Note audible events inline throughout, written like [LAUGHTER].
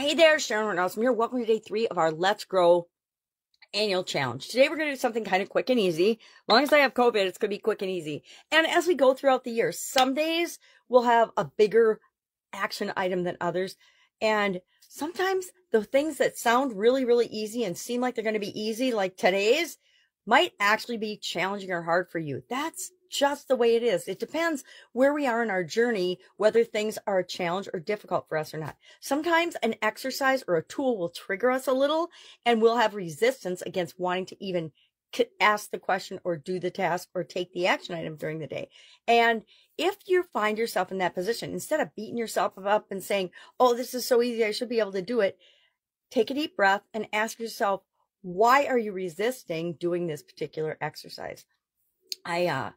Hey there, Sharon. I'm here. Welcome to day three of our Let's Grow annual challenge. Today we're going to do something kind of quick and easy. As long as I have COVID, it's going to be quick and easy. And as we go throughout the year, some days we'll have a bigger action item than others. And sometimes the things that sound really, really easy and seem like they're going to be easy, like today's, might actually be challenging or hard for you. That's just the way it is. It depends where we are in our journey, whether things are a challenge or difficult for us or not. Sometimes an exercise or a tool will trigger us a little and we'll have resistance against wanting to even ask the question or do the task or take the action item during the day. And if you find yourself in that position, instead of beating yourself up and saying, Oh, this is so easy. I should be able to do it. Take a deep breath and ask yourself, why are you resisting doing this particular exercise? I, uh,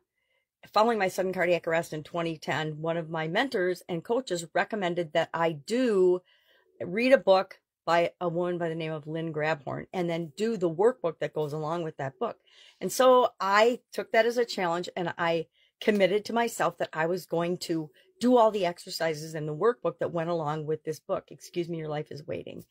following my sudden cardiac arrest in 2010, one of my mentors and coaches recommended that I do read a book by a woman by the name of Lynn Grabhorn and then do the workbook that goes along with that book. And so I took that as a challenge and I committed to myself that I was going to do all the exercises in the workbook that went along with this book. Excuse me, your life is waiting.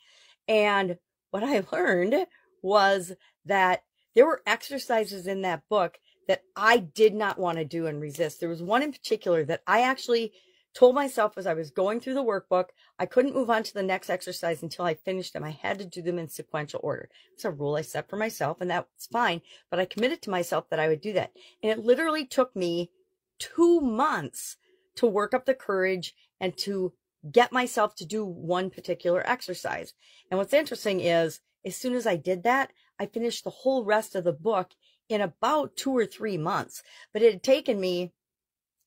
And what I [LAUGHS] learned was that there were exercises in that book that I did not want to do and resist. There was one in particular that I actually told myself as I was going through the workbook, I couldn't move on to the next exercise until I finished them. I had to do them in sequential order. It's a rule I set for myself and that's fine, but I committed to myself that I would do that. And it literally took me two months to work up the courage and to get myself to do one particular exercise. And what's interesting is as soon as I did that, I finished the whole rest of the book in about two or three months. But it had taken me,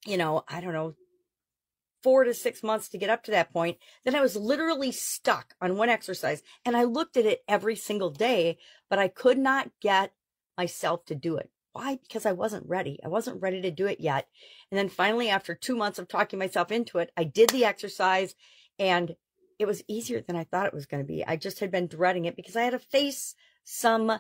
you know, I don't know, four to six months to get up to that point. Then I was literally stuck on one exercise and I looked at it every single day, but I could not get myself to do it. Why? Because I wasn't ready. I wasn't ready to do it yet. And then finally, after two months of talking myself into it, I did the exercise and it was easier than I thought it was going to be. I just had been dreading it because I had to face some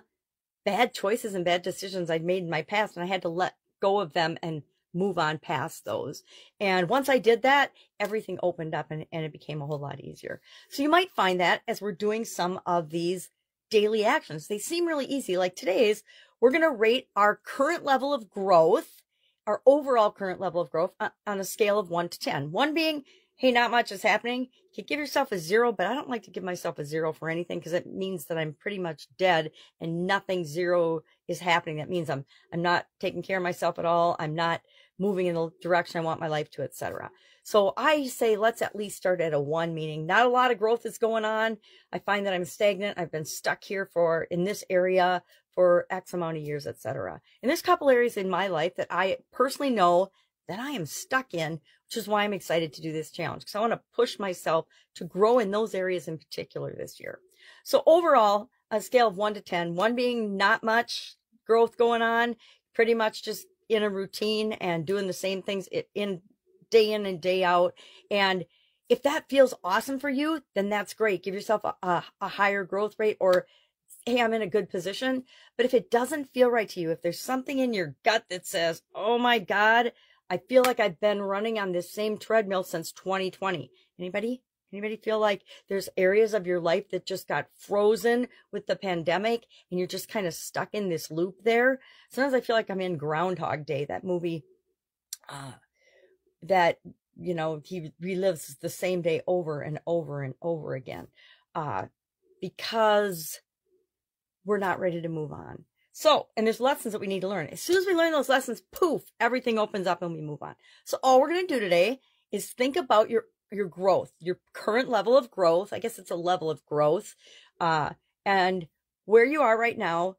bad choices and bad decisions I'd made in my past, and I had to let go of them and move on past those. And once I did that, everything opened up and, and it became a whole lot easier. So you might find that as we're doing some of these daily actions, they seem really easy. Like today's, we're going to rate our current level of growth, our overall current level of growth uh, on a scale of one to 10. One being hey, not much is happening, you could give yourself a zero, but I don't like to give myself a zero for anything because it means that I'm pretty much dead and nothing zero is happening. That means I'm I'm not taking care of myself at all. I'm not moving in the direction I want my life to, etc. So I say let's at least start at a one, meaning not a lot of growth is going on. I find that I'm stagnant. I've been stuck here for in this area for X amount of years, etc. And there's a couple areas in my life that I personally know that I am stuck in, which is why I'm excited to do this challenge because I want to push myself to grow in those areas in particular this year. So overall, a scale of one to 10, one being not much growth going on, pretty much just in a routine and doing the same things in day in and day out. And if that feels awesome for you, then that's great. Give yourself a, a, a higher growth rate or hey, I'm in a good position. But if it doesn't feel right to you, if there's something in your gut that says, oh my God, I feel like I've been running on this same treadmill since 2020. Anybody? Anybody feel like there's areas of your life that just got frozen with the pandemic and you're just kind of stuck in this loop there? Sometimes I feel like I'm in Groundhog Day, that movie uh, that, you know, he relives the same day over and over and over again uh, because we're not ready to move on. So, and there's lessons that we need to learn. As soon as we learn those lessons, poof, everything opens up and we move on. So all we're going to do today is think about your, your growth, your current level of growth. I guess it's a level of growth, uh, and where you are right now.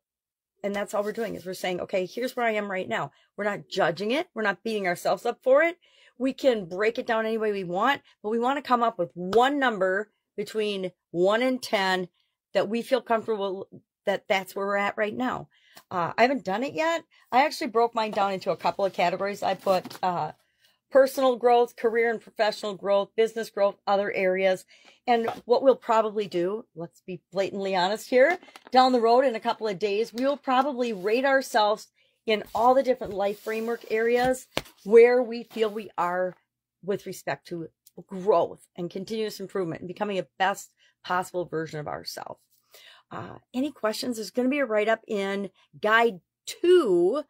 And that's all we're doing is we're saying, okay, here's where I am right now. We're not judging it. We're not beating ourselves up for it. We can break it down any way we want, but we want to come up with one number between one and 10 that we feel comfortable that that's where we're at right now. Uh, I haven't done it yet. I actually broke mine down into a couple of categories. I put uh, personal growth, career and professional growth, business growth, other areas. And what we'll probably do, let's be blatantly honest here, down the road in a couple of days, we will probably rate ourselves in all the different life framework areas where we feel we are with respect to growth and continuous improvement and becoming a best possible version of ourselves. Uh, any questions? There's going to be a write up in guide two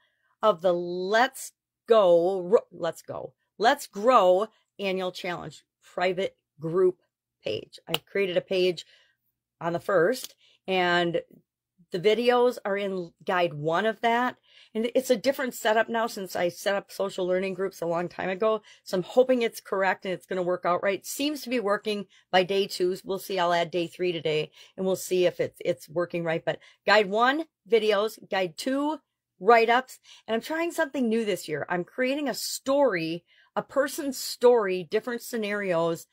of the Let's Go, Let's Go, Let's Grow annual challenge private group page. I created a page on the first and the videos are in guide one of that. And it's a different setup now since I set up social learning groups a long time ago. So I'm hoping it's correct and it's going to work out right. Seems to be working by day two. We'll see. I'll add day three today and we'll see if it's, it's working right. But guide one videos, guide two write ups. And I'm trying something new this year. I'm creating a story, a person's story, different scenarios,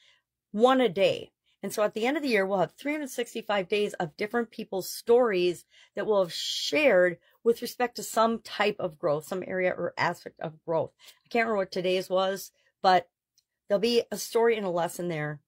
one a day. And so at the end of the year, we'll have 365 days of different people's stories that we'll have shared with respect to some type of growth, some area or aspect of growth. I can't remember what today's was, but there'll be a story and a lesson there.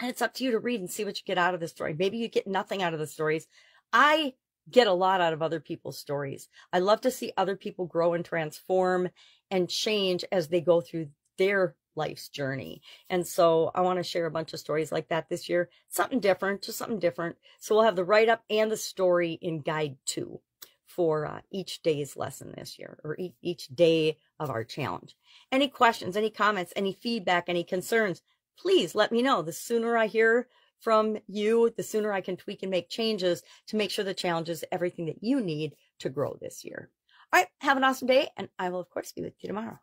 And it's up to you to read and see what you get out of the story. Maybe you get nothing out of the stories. I get a lot out of other people's stories. I love to see other people grow and transform and change as they go through their life's journey. And so I want to share a bunch of stories like that this year. Something different, just something different. So we'll have the write up and the story in guide two for uh, each day's lesson this year or e each day of our challenge. Any questions, any comments, any feedback, any concerns, please let me know. The sooner I hear from you, the sooner I can tweak and make changes to make sure the challenge is everything that you need to grow this year. All right. Have an awesome day. And I will, of course, be with you tomorrow.